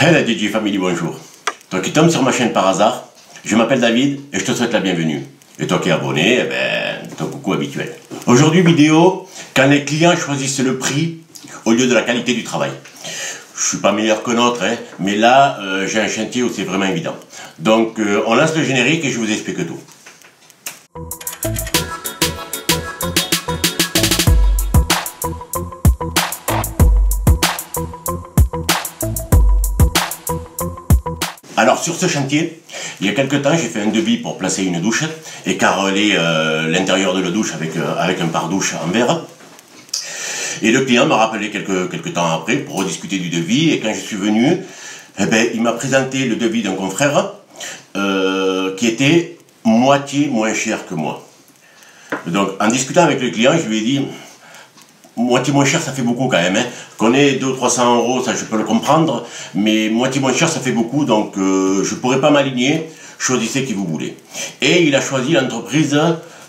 Hello DJ Family, bonjour. Toi qui tombes sur ma chaîne par hasard, je m'appelle David et je te souhaite la bienvenue. Et toi qui es abonné, eh ben, ton coucou habituel. Aujourd'hui, vidéo, quand les clients choisissent le prix au lieu de la qualité du travail. Je suis pas meilleur que notre, hein, mais là, euh, j'ai un chantier où c'est vraiment évident. Donc, euh, on lance le générique et je vous explique tout. Alors sur ce chantier, il y a quelques temps, j'ai fait un devis pour placer une douche et caroler euh, l'intérieur de la douche avec, euh, avec un pare-douche en verre. Et le client m'a rappelé quelques, quelques temps après pour rediscuter du devis et quand je suis venu, eh ben, il m'a présenté le devis d'un confrère euh, qui était moitié moins cher que moi. Donc en discutant avec le client, je lui ai dit moitié moins cher, ça fait beaucoup quand même. Hein. Qu'on ait 200-300 euros, ça je peux le comprendre, mais moitié moins cher, ça fait beaucoup, donc euh, je ne pourrais pas m'aligner. Choisissez qui vous voulez. Et il a choisi l'entreprise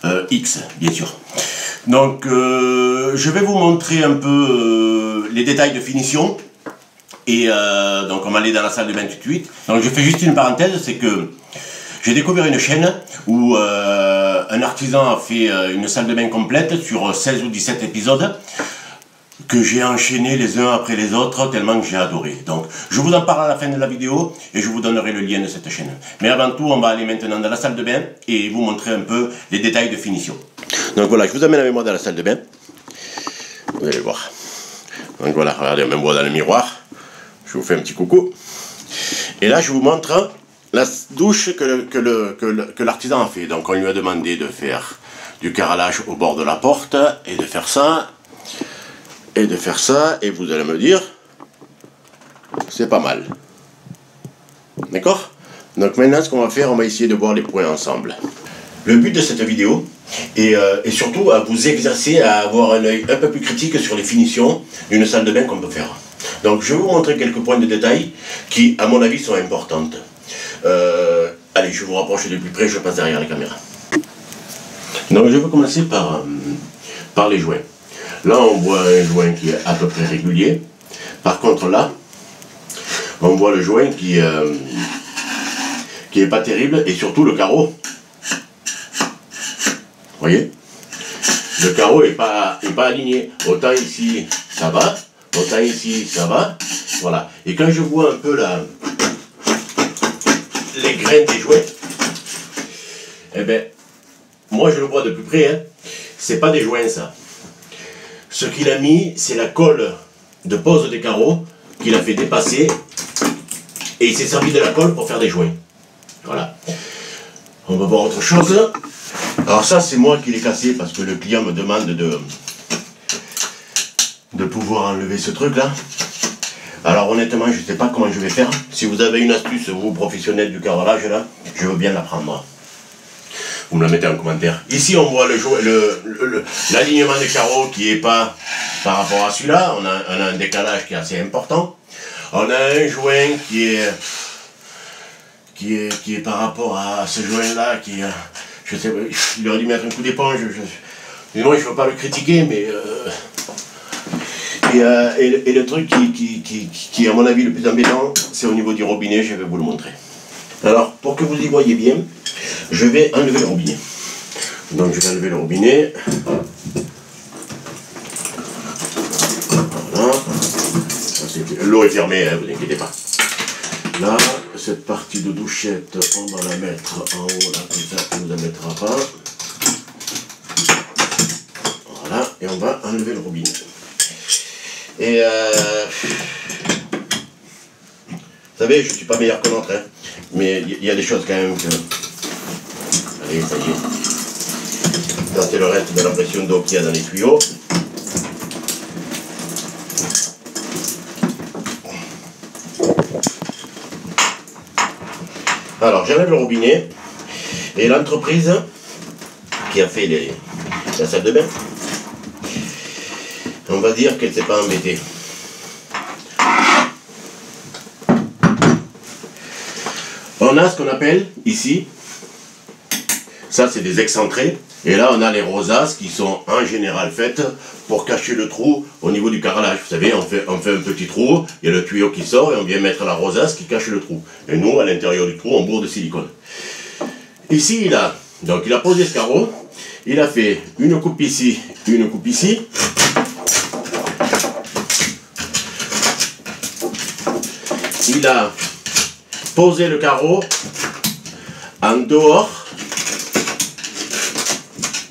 euh, X, bien sûr. Donc, euh, je vais vous montrer un peu les détails de finition. Et donc, on va aller dans la salle de 28. Donc, je fais juste une parenthèse, c'est que j'ai découvert une chaîne où un artisan a fait une salle de bain complète sur 16 ou 17 épisodes que j'ai enchaîné les uns après les autres tellement que j'ai adoré. Donc, je vous en parle à la fin de la vidéo et je vous donnerai le lien de cette chaîne. Mais avant tout, on va aller maintenant dans la salle de bain et vous montrer un peu les détails de finition. Donc voilà, je vous amène avec moi dans la salle de bain. Vous allez voir. Donc voilà, regardez, on me dans le miroir. Je vous fais un petit coucou. Et là, je vous montre la douche que l'artisan a fait. Donc on lui a demandé de faire du carrelage au bord de la porte et de faire ça et de faire ça, et vous allez me dire, c'est pas mal. D'accord? Donc maintenant, ce qu'on va faire, on va essayer de voir les points ensemble. Le but de cette vidéo est, euh, surtout à vous exercer à avoir un œil un peu plus critique sur les finitions d'une salle de bain qu'on peut faire. Donc je vais vous montrer quelques points de détail qui, à mon avis, sont importantes. Euh, allez, je vous rapproche de plus près, je passe derrière la caméra. Donc je vais commencer par, euh, par les joints. Là, on voit un joint qui est à peu près régulier. Par contre, là, on voit le joint qui, euh, qui est pas terrible et surtout le carreau. Vous voyez? Le carreau n'est est pas aligné. Autant ici, ça va. Autant ici, ça va. Voilà. Et quand je vois un peu la, des joints, eh bien, moi je le vois de plus près, hein, c'est pas des joints ça. Ce qu'il a mis, c'est la colle de pose des carreaux qu'il a fait dépasser et il s'est servi de la colle pour faire des joints. Voilà. On va voir autre chose. Alors ça, c'est moi qui l'ai cassé parce que le client me demande de, de pouvoir enlever ce truc-là. Alors honnêtement, je ne sais pas comment je vais faire. Si vous avez une astuce, vous, professionnel du carrelage, là, je veux bien l'apprendre vous me la mettez en commentaire. Ici, on voit l'alignement le, des carreaux qui n'est pas par rapport à celui-là. On a, un décalage qui est assez important. On a un joint qui est, qui est, qui est par rapport à ce joint-là, qui je sais il aurait dû mettre un coup d'éponge. Je, moi, je ne veux pas le critiquer, mais... Euh, euh, et, le truc qui, qui, qui, est à mon avis le plus embêtant, c'est au niveau du robinet, je vais vous le montrer. Alors, pour que vous y voyez bien, je vais enlever le robinet. Donc je vais enlever le robinet. Voilà. L'eau est fermée, hein, vous inquiétez pas. Là, cette partie de douchette, on va la mettre en haut, là, comme ça, on ne la mettra pas. Voilà, et on va enlever le robinet. Et euh, vous savez, je ne suis pas meilleur que l'autre, hein, mais il y, a des choses quand même que... Allez, ça y est. Tentez le reste de la pression d'eau qu'il y a dans les tuyaux. Alors, j'enlève le robinet et l'entreprise qui a fait la salle de bain, on va dire qu'elle ne s'est pas embêtée. On a ce qu'on appelle ici Ça, c'est des excentrés. Et là, on a les rosaces qui sont en général faites pour cacher le trou au niveau du carrelage. Vous savez, on fait, un petit trou, il y a le tuyau qui sort et on vient mettre la rosace qui cache le trou. Et nous, à l'intérieur du trou, on bourre de silicone. Ici, il a, donc il a posé ce carreau, il a fait une coupe ici, une coupe ici. Il a posé le carreau en dehors,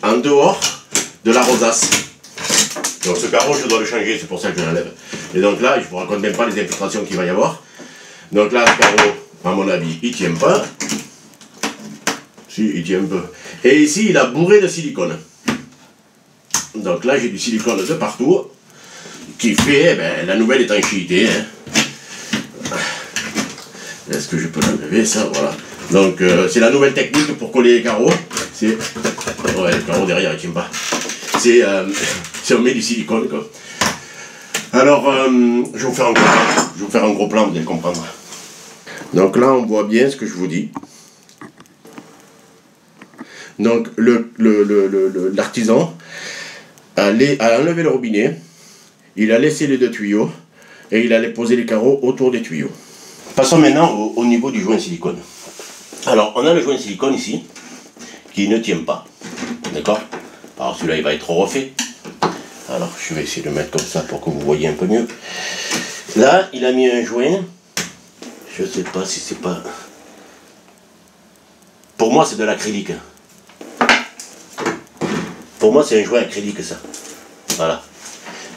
en dehors de la rosace. Donc ce carreau, je dois le changer, c'est pour ça que je l'enlève. Et donc là, je ne vous raconte même pas les infiltrations qu'il va y avoir. Donc là, ce carreau, à mon avis, il tient pas. Si, il tient un peu. Et ici, il a bourré de silicone. Donc là, j'ai du silicone de partout, qui fait eh ben, la nouvelle étanchéité. Est-ce que je peux l'enlever, ça Voilà. Donc, euh, c'est la nouvelle technique pour coller les carreaux. C'est... Ouais, le carreau derrière, il tient pas. C'est... Euh, on met du silicone, quoi. Alors, euh, je vais vous faire un gros plan. Je vous un gros plan, vous allez comprendre. Donc là, on voit bien ce que je vous dis. Donc, l'artisan le, le, a enlevé le robinet, il a laissé les deux tuyaux, et il allait poser les carreaux autour des tuyaux. Passons maintenant au, niveau du joint silicone. Alors, on a le joint silicone ici, qui ne tient pas. D'accord? Alors, celui-là, il va être refait. Alors, je vais essayer de le mettre comme ça pour que vous voyez un peu mieux. Là, il a mis un joint. Je ne sais pas si c'est pas... Pour moi, c'est de l'acrylique. Pour moi, c'est un joint acrylique, ça. Voilà.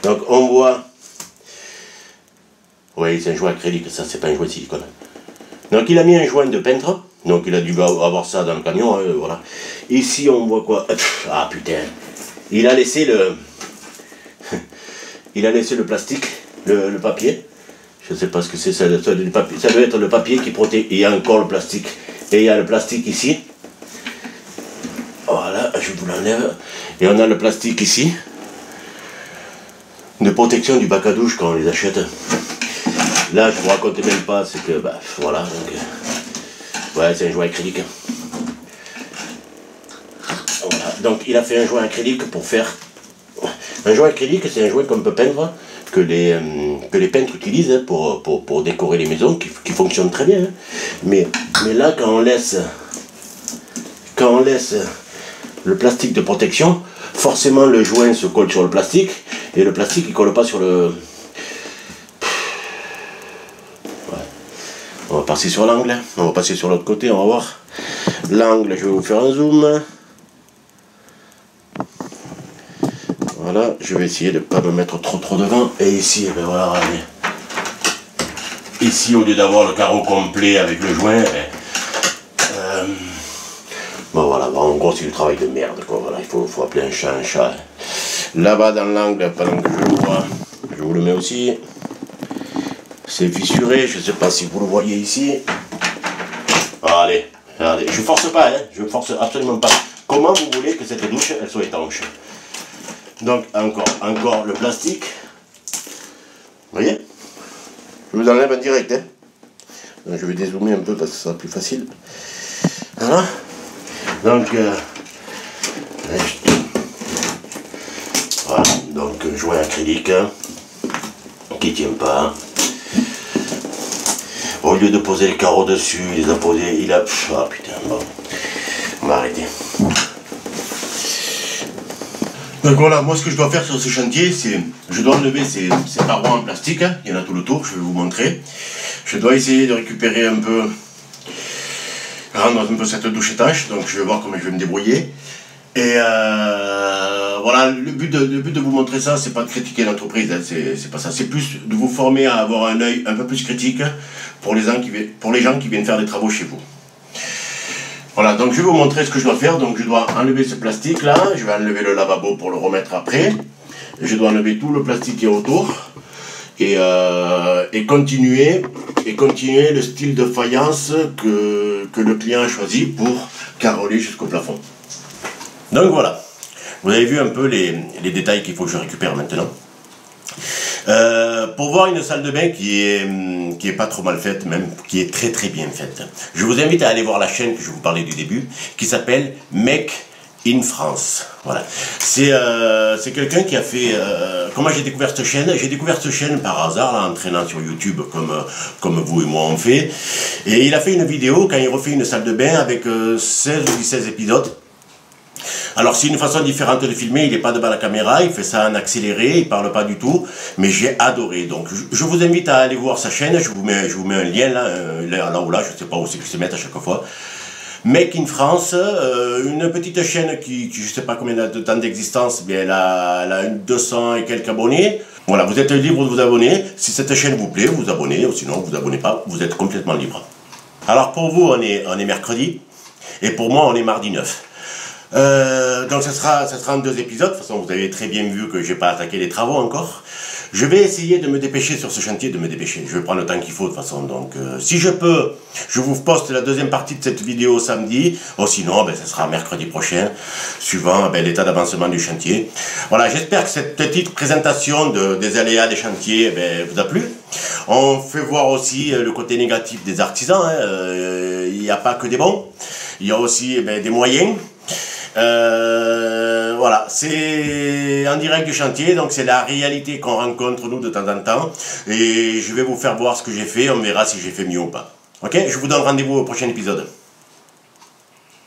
Donc, on voit oui, c'est un joint acrylique, ça, c'est pas un joint silicone. Donc, il a mis un joint de peintre. Donc, il a dû avoir ça dans le camion, hein, voilà. Ici, on voit quoi Ah, putain. Il a laissé le... il a laissé le plastique, le, papier. Je sais pas ce que c'est, ça, ça, ça doit être le papier qui protège. Il y a encore le plastique. Et il y a le plastique ici. Voilà, je vous l'enlève. Et on a le plastique ici. De protection du bac à douche quand on les achète. Là, je vous raconte même pas, c'est que, bah, voilà, donc, euh, ouais, c'est un joint acrylique. Voilà. Donc, il a fait un joint acrylique pour faire. Un joint acrylique, c'est un joint qu'on peut peindre, que les, euh, peintres utilisent pour, décorer les maisons, qui, qui fonctionne très bien. Hein. Mais, mais là, quand on laisse. Quand on laisse le plastique de protection, forcément le joint se colle sur le plastique, et le plastique il colle pas sur le, On va passer sur l'angle. On va passer sur l'autre côté, on va voir. L'angle, je vais vous faire un zoom. Voilà, je vais essayer de ne pas me mettre trop trop devant. Et ici, eh ben voilà, Ici, au lieu d'avoir le carreau complet avec le joint, eh, euh, bon voilà, en gros c'est du travail de merde quoi. Voilà, il faut, faut appeler un chat un chat. Là-bas dans l'angle, pendant que je le vois, je vous le mets aussi. C'est fissuré, je ne sais pas si vous le voyez ici. Allez, allez, je force pas, hein, je force absolument pas. Comment vous voulez que cette douche, elle soit étanche? Donc, encore, encore le plastique. Vous voyez? Je vous enlève en direct, hein. je vais dézoomer un peu parce que ce sera plus facile. Voilà. Donc, euh, voilà, donc joint acrylique hein, qui tient pas. Lieu de poser les carreaux dessus, il les a posés, il a... Ah putain, bon. On va arrêter. Donc voilà, moi ce que je dois faire sur ce chantier, c'est... Je dois enlever ces, parois en plastique, hein. il y en a tout le tour, je vais vous montrer. Je dois essayer de récupérer un peu... Rendre un peu cette douche étanche, donc je vais voir comment je vais me débrouiller. Et euh, voilà, le but, de, le but de vous montrer ça, c'est pas de critiquer l'entreprise, hein, c'est pas ça. C'est plus de vous former à avoir un œil un peu plus critique pour les, gens qui, pour les gens qui viennent faire des travaux chez vous. Voilà, donc je vais vous montrer ce que je dois faire. Donc je dois enlever ce plastique là, je vais enlever le lavabo pour le remettre après. Je dois enlever tout le plastique qui est autour. Et, euh, et, continuer, et continuer le style de faïence que, que le client a choisi pour caroler jusqu'au plafond. Donc voilà, vous avez vu un peu les, les détails qu'il faut que je récupère maintenant. Euh, pour voir une salle de bain qui est, hum, qui est pas trop mal faite, même qui est très très bien faite. Je vous invite à aller voir la chaîne que je vous parlais du début, qui s'appelle Mec in France. Voilà. C'est euh, quelqu'un qui a fait... Euh, comment j'ai découvert cette chaîne? J'ai découvert cette chaîne par hasard, en traînant sur YouTube, comme, comme vous et moi on fait. Et il a fait une vidéo quand il refait une salle de bain avec 16 ou 17 épisodes. Alors c'est une façon différente de filmer, il n'est pas devant la caméra, il fait ça en accéléré, il parle pas du tout, mais j'ai adoré. Donc je, vous invite à aller voir sa chaîne, je vous mets, un lien là, euh, là, ou là, je sais pas où c'est que se mettre à chaque fois. Make in France, euh, une petite chaîne qui, qui, je sais pas combien de temps d'existence, mais elle a, elle a 200 et quelques abonnés. Voilà, vous êtes libre de vous abonner. Si cette chaîne vous plaît, vous abonnez, ou sinon vous vous abonnez pas, vous êtes complètement libre. Alors pour vous, on est, on est mercredi, et pour moi, on est mardi 9. Euh, donc ça sera, ça sera en deux épisodes. De toute façon, vous avez très bien vu que j'ai pas attaqué les travaux encore. Je vais essayer de me dépêcher sur ce chantier, de me dépêcher. Je vais prendre le temps qu'il faut de toute façon. Donc, euh, si je peux, je vous poste la deuxième partie de cette vidéo samedi. Ou sinon, ben, ce sera mercredi prochain, suivant ben, l'état d'avancement du chantier. Voilà, j'espère que cette petite présentation de, des aléas des chantiers ben, vous a plu. On fait voir aussi euh, le côté négatif des artisans. Hein. Il n'y a pas que des bons. Il y a aussi ben, des moyens. Euh, voilà, c'est en direct du chantier, donc c'est la réalité qu'on rencontre nous de temps en temps. Et je vais vous faire voir ce que j'ai fait, on verra si j'ai fait mieux ou pas. Ok? Je vous donne rendez-vous au prochain épisode.